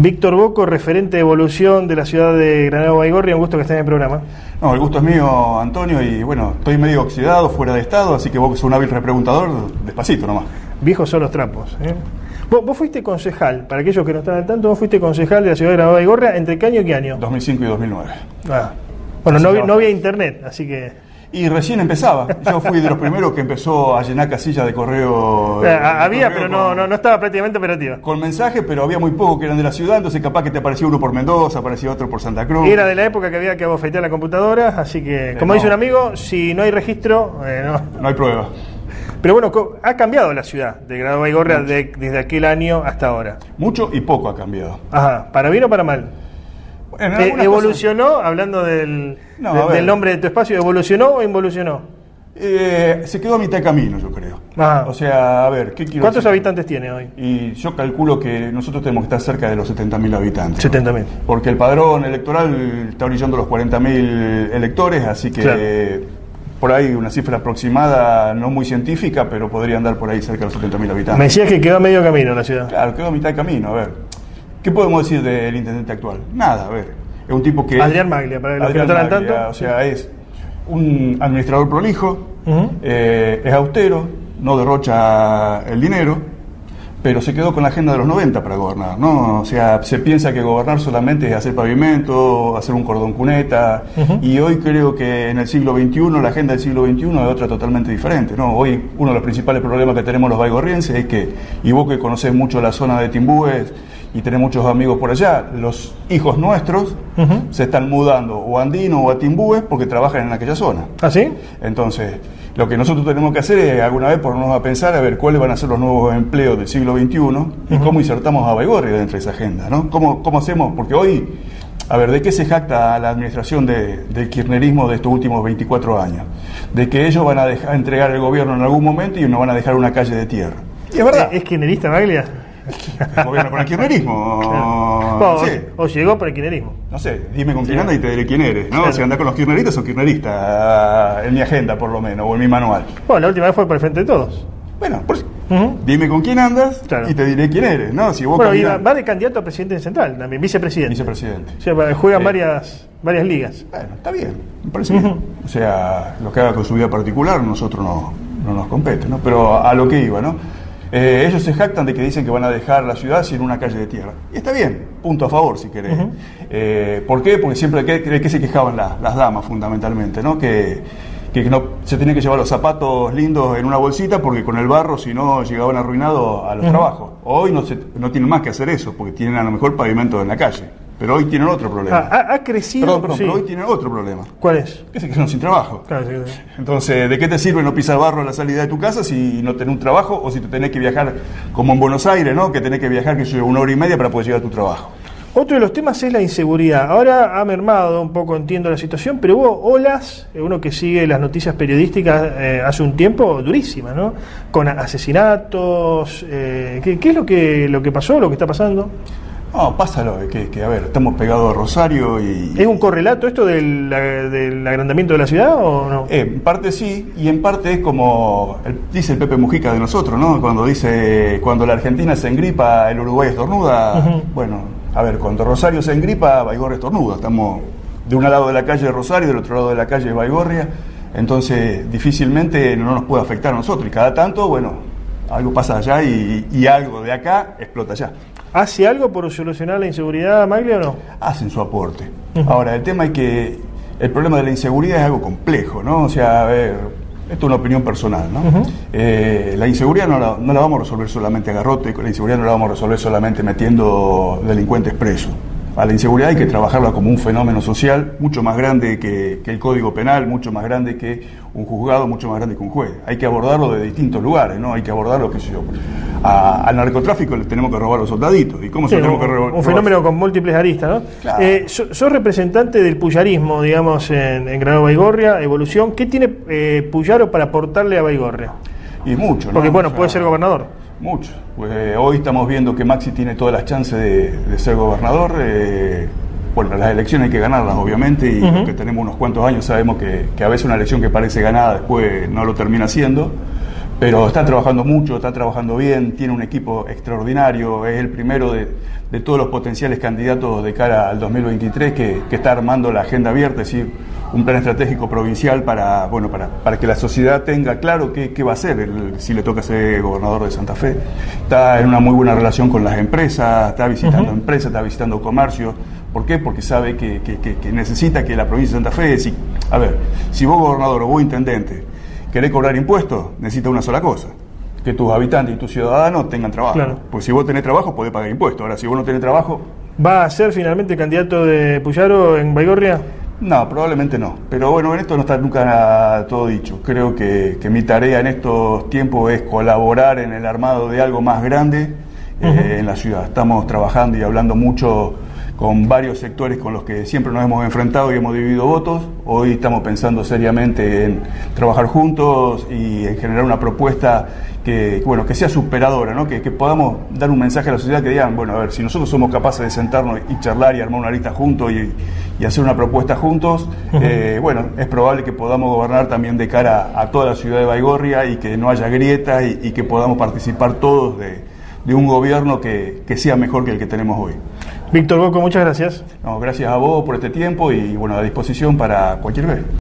Víctor Boco, referente de evolución de la ciudad de Granada Baigorria, un gusto que estés en el programa. No, el gusto es mío, Antonio, y bueno, estoy medio oxidado, fuera de estado, así que vos que sos un hábil repreguntador, despacito nomás. Viejos son los trapos. ¿eh? Vos, vos fuiste concejal, para aquellos que no están al tanto, vos fuiste concejal de la ciudad de Granada Baigorria, ¿entre qué año y qué año? 2005 y 2009. Ah. Bueno, no había internet, así que... Y recién empezaba. Yo fui de los primeros que empezó a llenar casillas de correo. De había, correo pero no, con- no, no estaba prácticamente operativa. Con mensajes, pero había muy pocos que eran de la ciudad, entonces capaz que te aparecía uno por Mendoza, aparecía otro por Santa Cruz. Era de la época que había que abofetear la computadora, así que, como no. dice un amigo, si no hay registro, eh, no. No hay prueba. Pero bueno, ha cambiado la ciudad de Granada Baigorria de- desde aquel año hasta ahora. Mucho y poco ha cambiado. Ajá, ¿para bien o para mal? ¿Evolucionó, hablando del, No, de- a ver. del nombre de tu espacio, evolucionó o involucionó? Eh, se quedó a mitad de camino, yo creo. Ah. O sea, a ver, ¿qué quiero ¿Cuántos decir? habitantes tiene hoy? Y yo calculo que nosotros tenemos que estar cerca de los 70.000 habitantes. 70.000. Porque el padrón electoral está brillando los 40.000 electores, así que Claro. por ahí una cifra aproximada, no muy científica, pero podría andar por ahí cerca de los 70.000 Me habitantes. decías que quedó a medio camino la ciudad. Claro, quedó a mitad de camino, a ver. ¿Qué podemos decir del intendente actual? Nada, a ver. Es un tipo que... Adrián Maglia, para los que no están tanto. O sea, es un administrador prolijo, eh, es austero, no derrocha el dinero, pero se quedó con la agenda de los 90 para gobernar, ¿no? O sea, se piensa que gobernar solamente es hacer pavimento, hacer un cordón cuneta, Ujú. y hoy creo que en el siglo XXI, la agenda del siglo XXI es otra totalmente diferente, ¿no? Hoy uno de los principales problemas que tenemos los baigorrienses es que, y vos que conocés mucho la zona de Timbúes y tenés muchos amigos por allá, los hijos nuestros Ujú. se están mudando o a Andino o a Timbúes porque trabajan en aquella zona. ¿Ah, sí? Entonces, lo que nosotros tenemos que hacer es alguna vez ponernos a pensar a ver cuáles van a ser los nuevos empleos del siglo XXI y cómo insertamos a Baigorria dentro de esa agenda, ¿no? ¿Cómo, cómo hacemos? Porque hoy, a ver, ¿de qué se jacta la administración de- del kirchnerismo de estos últimos 24 años? De que ellos van a dejar, entregar el gobierno en algún momento y nos van a dejar una calle de tierra. Y es verdad, ¿Es, es kirchnerista Maglia? gobierno con el kirchnerismo. O, No sé. o llegó por el kirchnerismo. No sé, dime con quién anda y te diré quién eres, ¿no? Claro. Si anda con los kirchneristas, son kirchneristas, en mi agenda por lo menos, o en mi manual. Bueno, la última vez fue por el frente de todos. Bueno, por- Dime con quién andas Claro. y te diré quién eres, ¿no? Si vos Bueno, caminas- va, va de candidato a presidente de central, también, vicepresidente. Vicepresidente. O sea, juegan varias, varias ligas. Bueno, está bien, me parece bien. O sea, lo que haga con su vida particular, nosotros no, no nos compete, ¿no? Pero a, lo que iba, ¿no? Eh, ellos se jactan de que dicen que van a dejar la ciudad sin una calle de tierra. Y está bien, punto a favor, si querés. Eh, ¿Por qué? Porque siempre, ¿de qué, de qué se quejaban la- las damas, fundamentalmente, ¿no? Que, que no se tenían que llevar los zapatos lindos en una bolsita porque con el barro, si no, llegaban arruinados a los trabajos. Hoy no, se, no tienen más que hacer eso, porque tienen a lo mejor pavimento en la calle. Pero hoy tienen otro problema. Ah, ha, ha crecido. Perdón, perdón, sí. pero hoy tienen otro problema. ¿Cuál es? Que se quedaron sin trabajo. Claro, sí, sí. Entonces, ¿de qué te sirve no pisar barro a la salida de tu casa si no tenés un trabajo o si te tenés que viajar como en Buenos Aires, ¿no? Que tenés que viajar que una hora y media para poder llegar a tu trabajo. Otro de los temas es la inseguridad. Ahora ha mermado un poco, entiendo la situación, pero hubo olas, eh, uno que sigue las noticias periodísticas eh, hace un tiempo, durísimas, ¿no? Con asesinatos. eh, ¿qué, qué es lo que, lo que pasó, lo que está pasando? No, pásalo, eh, que, que, a ver, estamos pegados a Rosario y... ¿Es un correlato esto del, del agrandamiento de la ciudad o no? Eh, en parte sí, y en parte es como el- dice el Pepe Mujica de nosotros, ¿no? Cuando dice, cuando la Argentina se engripa, el Uruguay estornuda. Ujú. Bueno, a ver, cuando Rosario se engripa, Baigorria estornuda. Estamos de un lado de la calle Rosario, del otro lado de la calle Baigorria. Entonces, difícilmente no nos puede afectar a nosotros. Y cada tanto, bueno, algo pasa allá y, y algo de acá explota allá. ¿Hace algo por solucionar la inseguridad, Maglia, o no? hacen su aporte. Ahora, el tema es que el problema de la inseguridad es algo complejo, ¿no? O sea, a ver, esto es una opinión personal, ¿no? Eh, la inseguridad no la, no la vamos a resolver solamente a garrote, la inseguridad no la vamos a resolver solamente metiendo delincuentes presos. A la inseguridad hay que trabajarla como un fenómeno social mucho más grande que, que el código penal, mucho más grande que un juzgado, mucho más grande que un juez. Hay que abordarlo de distintos lugares, ¿no? Hay que abordarlo, qué sé yo. A- al narcotráfico le tenemos que robar los soldaditos. ¿Y cómo Sí, se tenemos que ro- un robar? fenómeno con múltiples aristas, ¿no? Claro. Eh, so- sos representante del puyarismo, digamos, en, en Granado Baigorria, Evolución. ¿Qué tiene eh, Puyaro para aportarle a Baigorria? Y mucho, ¿no? Porque, bueno, O sea, puede ser gobernador. Mucho. Pues eh, hoy estamos viendo que Maxi tiene todas las chances de, de ser gobernador. eh, bueno, las elecciones hay que ganarlas, obviamente, y los que tenemos unos cuantos años sabemos que, que a veces una elección que parece ganada después no lo termina siendo. pero está trabajando mucho, está trabajando bien, tiene un equipo extraordinario, es el primero de, de todos los potenciales candidatos de cara al 2023 que, que, está armando la agenda abierta, es decir, un plan estratégico provincial para, bueno, para, para que la sociedad tenga claro qué, qué va a hacer el, si le toca ser gobernador de Santa Fe. Está en una muy buena relación con las empresas, está visitando uh -huh. empresas, está visitando comercio. ¿Por qué? Porque sabe que, que, que, necesita que la provincia de Santa Fe, si, a ver, si vos gobernador o vos intendente querés cobrar impuestos, necesita una sola cosa, que tus habitantes y tus ciudadanos tengan trabajo. Claro. Pues si vos tenés trabajo, podés pagar impuestos. Ahora, si vos no tenés trabajo... ¿Va a ser finalmente candidato de Puyaro en Baigorria? No, probablemente no. Pero bueno, en esto no está nunca todo dicho. Creo que, que mi tarea en estos tiempos es colaborar en el armado de algo más grande uh -huh. eh, en la ciudad. Estamos trabajando y hablando mucho con varios sectores con los que siempre nos hemos enfrentado y hemos dividido votos. Hoy estamos pensando seriamente en trabajar juntos y en generar una propuesta que, bueno, que sea superadora, ¿no? que, que podamos dar un mensaje a la sociedad que digan, bueno, a ver, si nosotros somos capaces de sentarnos y charlar y armar una lista juntos y, y hacer una propuesta juntos, eh, bueno, es probable que podamos gobernar también de cara a toda la ciudad de Baigorria y que no haya grietas y, y que podamos participar todos de, de un gobierno que, que sea mejor que el que tenemos hoy. Víctor Boco, muchas gracias. No, gracias a vos por este tiempo y bueno, a disposición para cualquier vez.